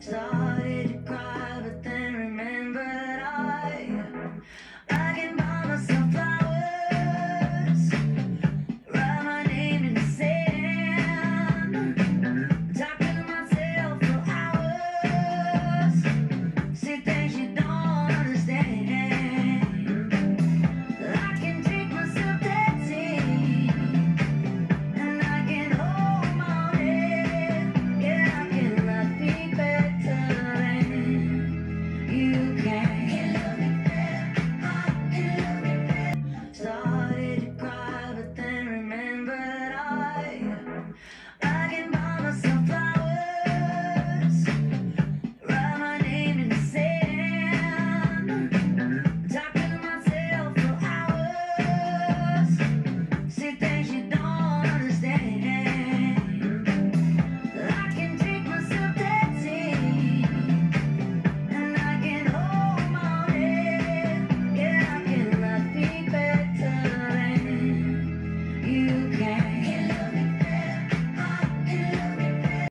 time.